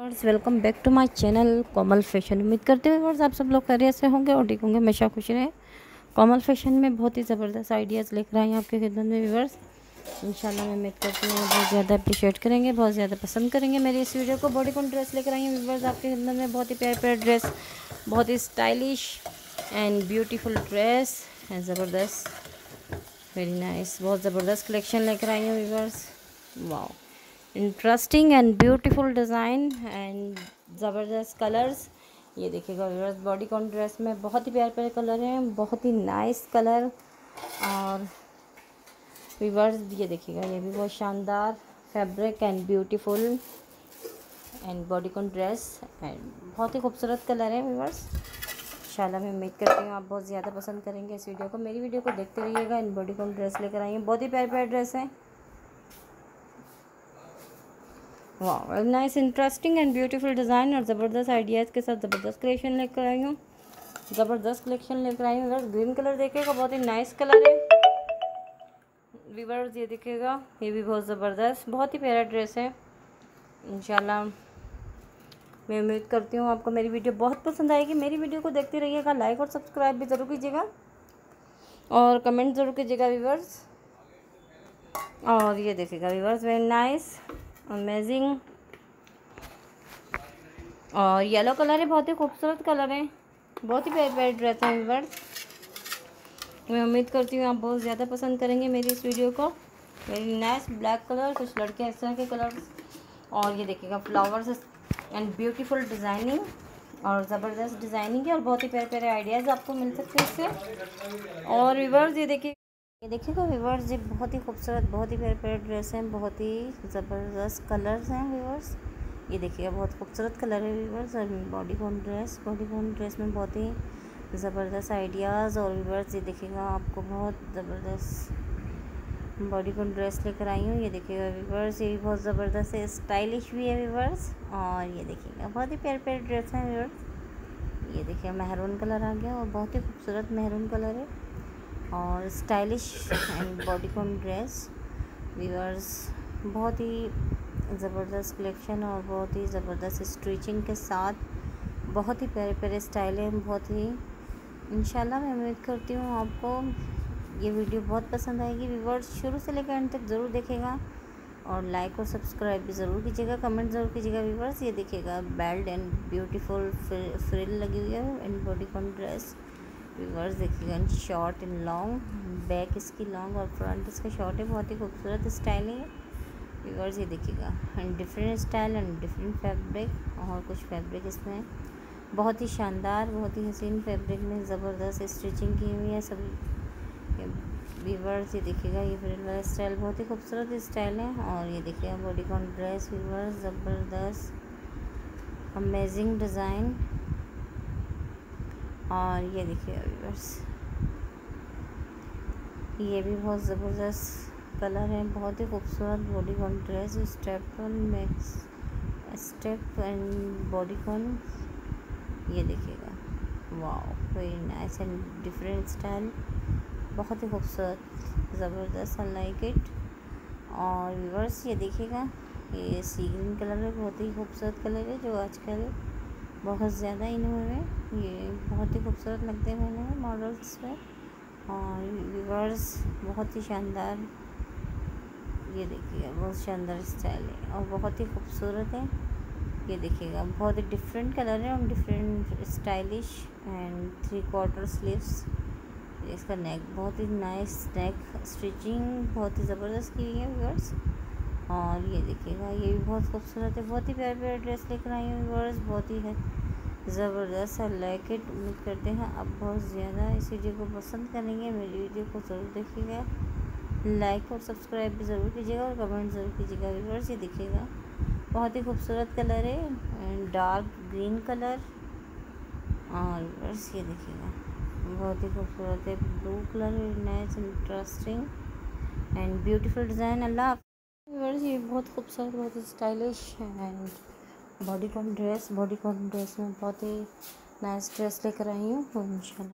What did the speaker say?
Friends welcome back to my channel Komal fashion उम्मीद करते हुए वर्ष आप सब लोग खैरियत से होंगे और ठीक होंगे। हमेशा खुश रहें। कोमल फ़ैशन में बहुत ही ज़बरदस्त आइडियाज़ लेकर आए हैं आपके खिदमत में व्यूवर्स इंशाल्लाह मैं उम्मीद करती हूँ बहुत ज़्यादा अप्रिशिएट करेंगे, बहुत ज़्यादा पसंद करेंगे मेरी इस वीडियो को। बॉडी कौन ड्रेस लेकर आई हैं व्यूवर्स आपके खिदमत में बहुत ही प्यार प्यार ड्रेस बहुत ही stylish and beautiful dress and ज़बरदस्त वेरी नाइस बहुत ज़बरदस्त कलेक्शन लेकर आई हैं व्यूवर्स वाह interesting and beautiful design and ज़बरदस्त कलर्स। ये देखिएगा व्यूअर्स बॉडी कॉन ड्रेस में बहुत ही प्यारे प्यारे कलर हैं, बहुत ही नाइस कलर और व्यूअर्स ये देखिएगा, ये भी बहुत शानदार fabric and beautiful and bodycon dress and बहुत ही खूबसूरत कलर है व्यूअर्स इंशाल्लाह मैं उम्मीद करती हूँ आप बहुत ज़्यादा पसंद करेंगे इस वीडियो को। मेरी वीडियो को देखते रहिएगा एंड बॉडी कॉन ड्रेस लेकर आएँगे बहुत ही प्यारे प्यारे ड्रेस हैं। वाह nice interesting and beautiful design और ज़बरदस्त आइडियाज़ के साथ ज़बरदस्त कलेक्शन लेकर आई हूँ। ज़बरदस्त कलेक्शन लेकर आई हूँ। ग्रीन कलर देखेगा बहुत ही नाइस कलर है। वीवर्स ये दिखेगा ये भी बहुत ज़बरदस्त, बहुत ही प्यारा ड्रेस है। इंशाल्लाह, मैं उम्मीद करती हूँ आपको मेरी वीडियो बहुत पसंद आएगी। मेरी वीडियो को देखते रहिएगा लाइक और सब्सक्राइब भी ज़रूर कीजिएगा। और कमेंट ज़रूर कीजिएगा वीवर्स और ये देखिएगा वीवर्स वेरी नाइस अमेजिंग और येलो कलर है, बहुत ही खूबसूरत कलर है। बहुत ही प्यारे प्यारे ड्रेस हैं वीवर मैं उम्मीद करती हूँ आप बहुत ज़्यादा पसंद करेंगे मेरी इस वीडियो को। वेरी नाइस ब्लैक कलर कुछ लड़के इस तरह के कलर्स और ये देखिएगा फ्लावर्स एंड ब्यूटीफुल डिज़ाइनिंग और ज़बरदस्त डिज़ाइनिंग है और बहुत ही प्यारे प्यारे आइडियाज़ आपको मिल सकते हैं इससे। और रिवर्स ये देखिए ये देखिएगा व्यूवर्स जी बहुत ही खूबसूरत, बहुत ही प्यारे प्यारे ड्रेस हैं, बहुत ही ज़बरदस्त कलर्स हैं व्यूवर्स ये देखिएगा बहुत खूबसूरत कलर है व्यूवर्स और bodycon dress bodycon dress में बहुत ही ज़बरदस्त आइडियाज़ और व्यूवर्स ये देखिएगा, आपको बहुत ज़बरदस्त बॉडी कॉन ड्रेस लेकर आई हूँ। ये देखिएगा व्यूवर्स ये भी बहुत ज़बरदस्त है स्टाइलिश भी है व्यूवर्स और ये देखिएगा, बहुत ही प्यारे प्यारे ड्रेस हैं व्यूवर्स ये देखिए महरून कलर आ गया और बहुत ही खूबसूरत महरून कलर है। और stylish and bodycon dress viewers बहुत ही ज़बरदस्त कलेक्शन और बहुत ही ज़बरदस्त स्ट्रीचिंग के साथ बहुत ही प्यारे प्यारे स्टाइल हैं, बहुत ही इंशाल्लाह मैं उम्मीद करती हूँ आपको ये वीडियो बहुत पसंद आएगी। व्यूवर्स शुरू से लेकर एंड तक ज़रूर देखेगा और लाइक और सब्सक्राइब भी ज़रूर कीजिएगा कमेंट ज़रूर कीजिएगा। व्यूवर्स ये देखिएगा बेल्ट एंड ब्यूटीफुल फ्रिल लगी हुई है एंड बॉडीकॉन ड्रेस व्यूवर्स देखिएगा शॉर्ट एंड लॉन्ग, बैक इसकी लॉन्ग और फ्रंट इसका शॉर्ट है, बहुत ही खूबसूरत स्टाइल है व्यूवर्स ये देखिएगा and different style and different fabric और कुछ फैब्रिक इसमें बहुत ही शानदार, बहुत ही हसीन फैब्रिक में ज़बरदस्त स्टिचिंग की हुई है सभी व्यूवर्स ये देखिएगा, ये फ्रिल वाला स्टाइल बहुत ही खूबसूरत स्टाइल है और ये देखिएगा बॉडी कॉन ड्रेस व्यूवर्स ज़बरदस्त अमेजिंग डिज़ाइन और ये देखिए व्यूअर्स ये भी बहुत ज़बरदस्त कलर है, बहुत ही खूबसूरत bodycon dress step max step and bodycon ये देखिएगा। वाह very nice and different style बहुत ही खूबसूरत, ज़बरदस्त आई लाइक इट और व्यूअर्स ये देखिएगा, ये सी ग्रीन कलर है, बहुत ही खूबसूरत कलर है जो आजकल बहुत ज़्यादा इन हुए ये बहुत ही खूबसूरत लगते हैं इन्हें मॉडल्स पे। और व्यूवर्स बहुत ही शानदार। ये देखिए, बहुत शानदार स्टाइल है और बहुत ही खूबसूरत है। ये देखिएगा, बहुत ही डिफरेंट कलर है और different stylish and three quarter sleeves इसका नेक बहुत ही नाइस नेक स्टिचिंग बहुत ही ज़बरदस्त की है व्यूअर्स और ये देखिएगा, ये भी बहुत खूबसूरत है। बहुत ही प्यारे प्यारे ड्रेस लेकर आई हूँ वर्स बहुत ही है। ज़बरदस्त है लाइक इट उम्मीद करते हैं आप बहुत ज़्यादा इस वीडियो को पसंद करेंगे। मेरी वीडियो को ज़रूर देखिएगा। लाइक और सब्सक्राइब भी ज़रूर कीजिएगा और कमेंट ज़रूर कीजिएगा व्यूवर्स ये देखिएगा। बहुत ही खूबसूरत कलर है डार्क ग्रीन कलर और व्यूवर्स ये देखिएगा। बहुत ही खूबसूरत है blue colour nice interesting and beautiful design Allah viewers ये बहुत खूबसूरत, बहुत ही stylish and bodycon dress bodycon dress में बहुत ही नाइस ड्रेस लेकर आई हूँ इंशाल्लाह